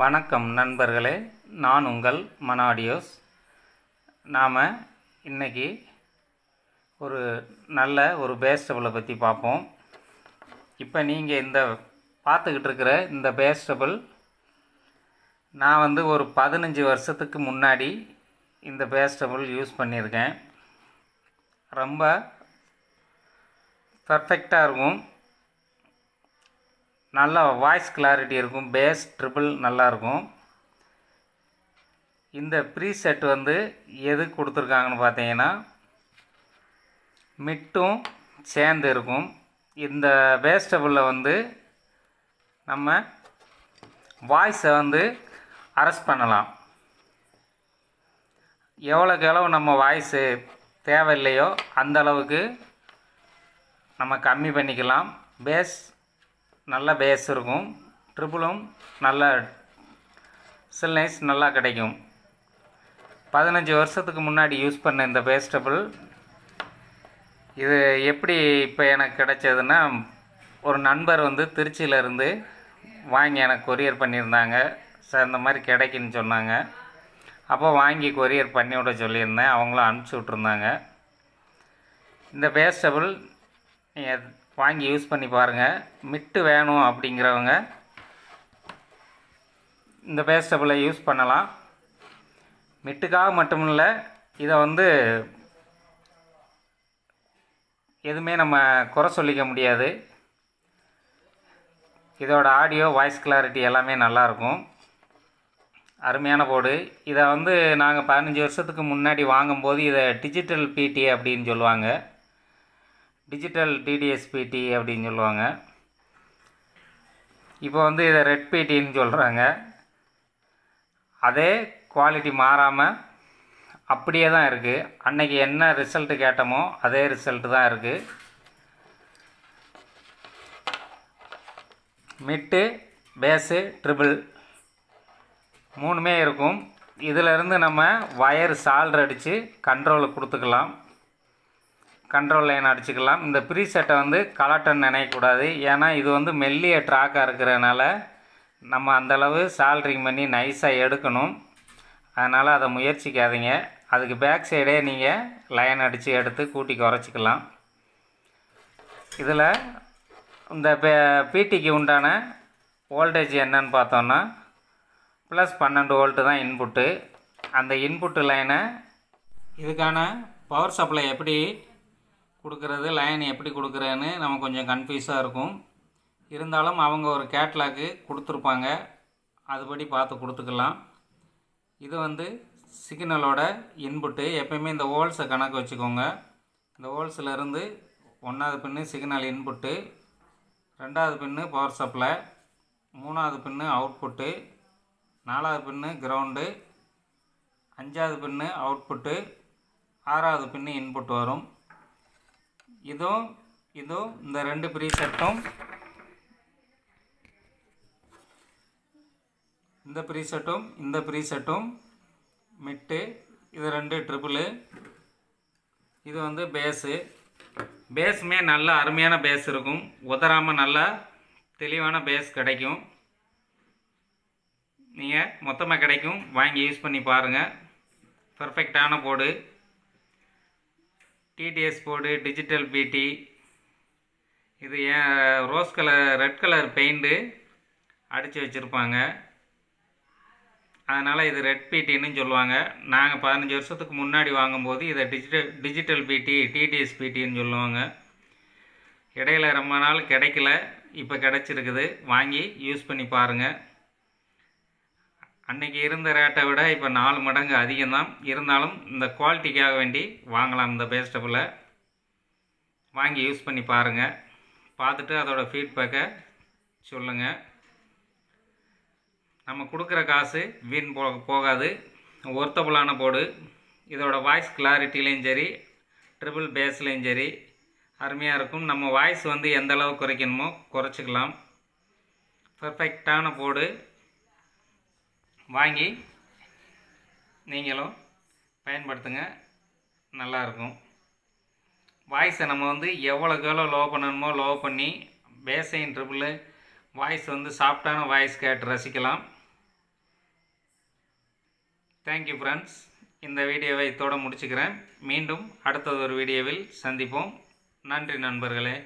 வணக்கம் நண்பர்களே. நான் உங்கள் மனாடியோஸ். நாம் இன்னைக்கு ஒரு நல்ல ஒரு பேஸ்டபிளை பற்றி பார்ப்போம். இப்போ நீங்கள் இந்த பார்த்துக்கிட்டு இருக்கிற இந்த பேஸ்டபிள் நான் வந்து ஒரு பதினஞ்சு வருஷத்துக்கு முன்னாடி இந்த பேஸ்டபிள் யூஸ் பண்ணியிருக்கேன். ரொம்ப பர்ஃபெக்டாக இருக்கும். நல்ல வாய்ஸ் கிளாரிட்டி இருக்கும் பேஸ் ட்ரிபிள் நல்லாயிருக்கும் இந்த ப்ரீசெட் வந்து எது கொடுத்துருக்காங்கன்னு பார்த்தீங்கன்னா மிட்டும் சேர்ந்து இருக்கும். இந்த பேஸ்டபுளில் வந்து நம்ம வாய்ஸை வந்து அரெஸ்ட் பண்ணலாம். எவ்வளோக்கு எவ்வளவு நம்ம வாய்ஸு தேவையில்லையோ அந்த அளவுக்கு நம்ம கம்மி பண்ணிக்கலாம். பேஸ் நல்ல பேஸ் இருக்கும். ட்ரிபிளும் நல்ல சில்னைஸ் நல்லா கிடைக்கும். பதினஞ்சு வருஷத்துக்கு முன்னாடி யூஸ் பண்ண இந்த பேஸ்டபிள் இது எப்படி இப்போ எனக்கு கிடைச்சதுன்னா ஒரு நண்பர் வந்து திருச்சியிலேருந்து வாங்கி எனக்கு கொரியர் பண்ணியிருந்தாங்க. சார் இந்த மாதிரி கிடைக்குன்னு சொன்னாங்க. அப்போ வாங்கி கொரியர் பண்ணி விட சொல்லியிருந்தேன். அவங்களும் அனுப்பிச்சி விட்ருந்தாங்க இந்த பேஸ்டபிள் நீங்கள் வாங்கி யூஸ் பண்ணி பாருங்கள் மிட்டு வேணும் அப்படிங்கிறவங்க இந்த பேஸ்டபிளை யூஸ் பண்ணலாம். மிட்டுக்காக மட்டும் இல்லை இதை வந்து எதுவுமே நம்ம குறை சொல்லிக்க முடியாது. இதோட ஆடியோ வாய்ஸ் கிளாரிட்டி எல்லாமே நல்லாயிருக்கும் அருமையான போர்டு இதை வந்து நாங்கள் பதினஞ்சு வருஷத்துக்கு முன்னாடி வாங்கும்போது இதை டிஜிட்டல் பிடி அப்படின்னு சொல்லுவாங்க. டிஜிட்டல் டிடிஎஸ்பிடி அப்படின்னு சொல்லுவாங்க. இப்போ வந்து இதை ரெட் பிடின்னு சொல்கிறாங்க அதே குவாலிட்டி மாறாமல் அப்படியே தான் இருக்குது அன்னைக்கு என்ன ரிசல்ட்டு கேட்டோமோ அதே ரிசல்ட்டு தான் இருக்குது மிட்டு பேஸு ட்ரிபிள் மூணுமே இருக்கும். இதிலிருந்து நம்ம வயர் சால்ட் அடித்து கண்ட்ரோலுக்கு கொடுத்துக்கலாம். கண்ட்ரோல் லைன் அடிச்சுக்கலாம். இந்த ப்ரீசெட்டை வந்து கலட்டன் நினைக்கக்கூடாது. ஏன்னா இது வந்து மெல்லிய ட்ராக்காக இருக்கிறதுனால நம்ம அந்தளவு சால்ட்ரிங் பண்ணி நைஸாக எடுக்கணும். அதனால் அதை முயற்சிக்காதீங்க. அதுக்கு பேக் சைடே நீங்கள் லைன் அடித்து எடுத்து கூட்டி குறைச்சிக்கலாம். இதில் இந்த பிடிக்கு உண்டான வோல்டேஜ் என்னன்னு பார்த்தோன்னா ப்ளஸ் பன்னெண்டு வோல்ட்டு தான் இன்புட்டு அந்த இன்புட்டு லைனை இதுக்கான பவர் சப்ளை எப்படி கொடுக்குறது லைன் எப்படி கொடுக்குறேன்னு நம்ம கொஞ்சம் கன்ஃபியூஸாக இருக்கும். இருந்தாலும் அவங்க ஒரு கேட்லாக்கு கொடுத்துருப்பாங்க. அதுபடி பார்த்து கொடுத்துக்கலாம். இது வந்து சிக்னலோட இன்புட்டு எப்பயுமே இந்த ஹோல்ஸை கணக்கு வச்சுக்கோங்க. இந்த ஹோல்ஸுலருந்து ஒன்றாவது பின்னு சிக்னல் இன்புட்டு ரெண்டாவது பின்னு பவர் சப்ளை மூணாவது பின்னு அவுட்புட்டு நாலாவது பின்னு கிரவுண்டு அஞ்சாவது பின்னு அவுட்புட்டு ஆறாவது பின்னு இன்புட் வரும். இதோ இதோ இந்த ரெண்டு ப்ரீசெட்டும் இந்த ப்ரீசெட்டும் இந்த ப்ரீசெட்டும் மிட்டு இது ரெண்டு ட்ரிபிளு இது வந்து பேஸு பேஸுமே நல்ல அருமையான பேஸ் இருக்கும். உதறாமல் நல்லா தெளிவான பேஸ் கிடைக்கும். நீங்கள் மொத்தமாக கிடைக்கும். வாங்கி யூஸ் பண்ணி பாருங்கள் பர்ஃபெக்டான போர்டு டிடிஎஸ் போர்டு டிஜிட்டல் பிடி இது ஏன் rose colour red colour paint அடித்து வச்சுருப்பாங்க. அதனால் இது ரெட் பிடின்னு சொல்லுவாங்க. நாங்கள் பதினஞ்சு வருஷத்துக்கு முன்னாடி வாங்கும்போது இதை டிஜிட்டல் டிஜிட்டல் பிடி டிடிஎஸ் பிடின்னு சொல்லுவாங்க. இடையில ரொம்ப நாள் கிடைக்கல. இப்போ கிடச்சிருக்குது. வாங்கி யூஸ் பண்ணி பாருங்கள் அன்றைக்கி இருந்த ரேட்டை விட இப்போ நாலு மடங்கு அதிகம்தான். இருந்தாலும் இந்த குவாலிட்டிக்காக வேண்டி வாங்கலாம் இந்த பேஸ்டபிளை வாங்கி யூஸ் பண்ணி பாருங்கள் பார்த்துட்டு அதோடய ஃபீட்பேக்கை சொல்லுங்கள் நம்ம கொடுக்குற காசு வீண் போ போகாது. ஒர்த்தபுளான போர்டு இதோட வாய்ஸ் கிளாரிட்டிலையும் சரி ட்ரிபிள் பேஸ்லேயும் சரி அருமையாக இருக்கும். நம்ம வாய்ஸ் வந்து எந்த அளவு குறைக்கணுமோ குறைச்சிக்கலாம். பர்ஃபெக்டான போர்டு வாங்கி நீங்களும் பயன்படுத்துங்க. நல்லாயிருக்கும். வாய்ஸை நம்ம வந்து எவ்வளோக்கு எவ்வளோ லோ பண்ணணுமோ லோ பண்ணி பேசைன் ட்ரிபிள் வாய்ஸ் வந்து சாஃப்டான வாய்ஸ் கேட்டு ரசிக்கலாம். தேங்க்யூ ஃப்ரெண்ட்ஸ் இந்த வீடியோவை இதோட முடிச்சுக்கிறேன். மீண்டும் அடுத்தது ஒரு வீடியோவில் சந்திப்போம். நன்றி நண்பர்களே.